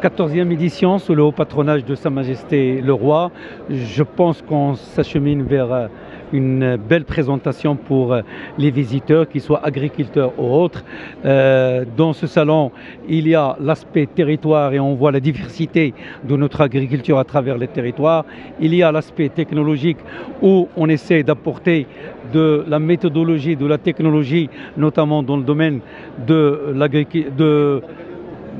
14e édition sous le haut patronage de Sa Majesté le Roi. Je pense qu'on s'achemine vers euh, une belle présentation pour euh, les visiteurs, qu'ils soient agriculteurs ou autres. Euh, dans ce salon, il y a l'aspect territoire et on voit la diversité de notre agriculture à travers les territoires. Il y a l'aspect technologique où on essaie d'apporter de la méthodologie, de la technologie, notamment dans le domaine de l'agriculture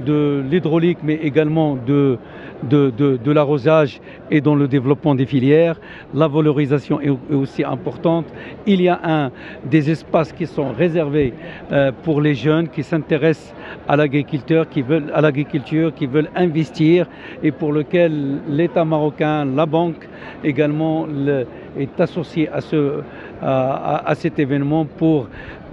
de l'hydraulique, mais également de, de, l'arrosage et dans le développement des filières. La valorisation est, aussi importante. Il y a un, des espaces qui sont réservés euh, pour les jeunes qui s'intéressent à l'agriculture, qui veulent à l'agriculture, qui veulent investir et pour lequel l'État marocain, la banque également est associé à, ce, à cet événement pour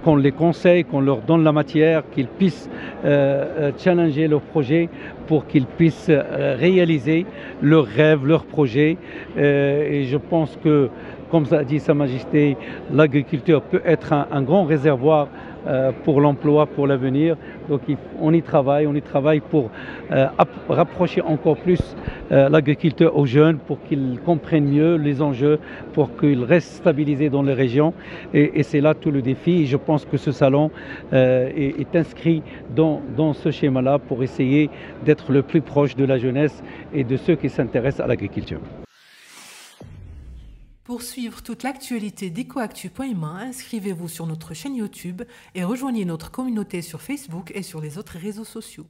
qu'on les conseille, qu'on leur donne la matière, qu'ils puissent euh, euh, challenger leurs projets pour qu'ils puissent euh, réaliser leurs rêves, leurs projets. et je pense que, comme a dit Sa Majesté, l'agriculture peut être un grand réservoir pour l'emploi, pour l'avenir. Donc on y travaille, on y travaille pour rapprocher encore plus l'agriculteur aux jeunes, pour qu'ils comprennent mieux les enjeux, pour qu'ils restent stabilisés dans les régions. Et, c'est là tout le défi. Je pense que ce salon est, inscrit dans, dans ce schéma-là pour essayer d'être le plus proche de la jeunesse et de ceux qui s'intéressent à l'agriculture. Pour suivre toute l'actualité d'EcoActu.ma, inscrivez-vous sur notre chaîne YouTube et rejoignez notre communauté sur Facebook et sur les autres réseaux sociaux.